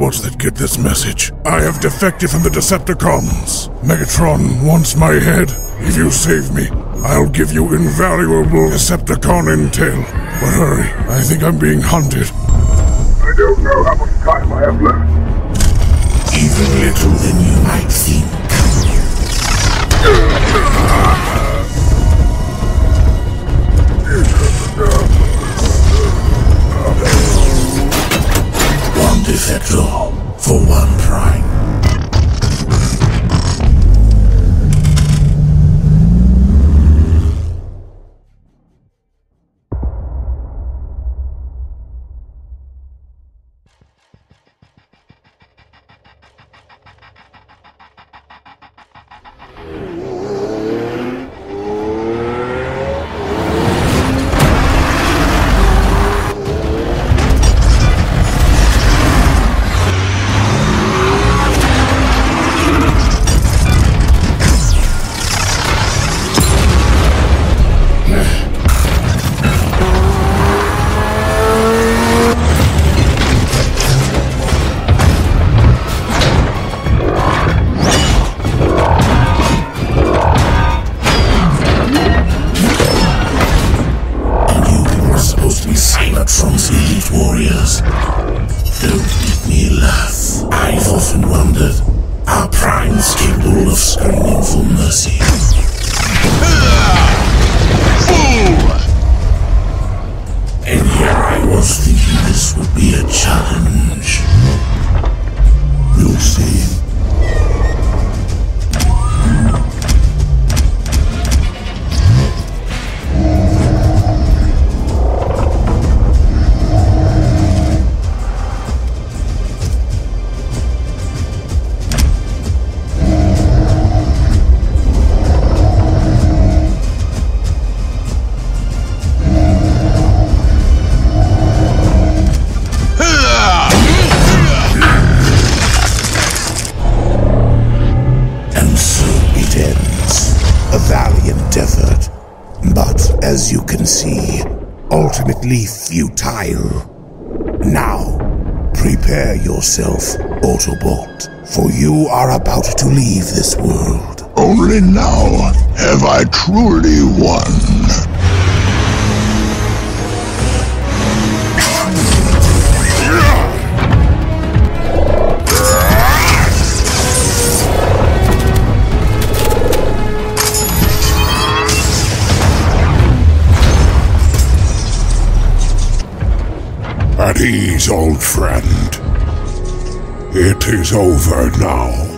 robots that get this message. I have defected from the Decepticons. Megatron wants my head. If you save me, I'll give you invaluable Decepticon intel. But hurry, I think I'm being hunted. I don't know how much time I have left. Even little than you might think. Defector for one prime. Be a challenge. A valiant effort. But as you can see, ultimately futile. Now, prepare yourself, Autobot, for you are about to leave this world. Only now have I truly won. At ease, old friend. It is over now.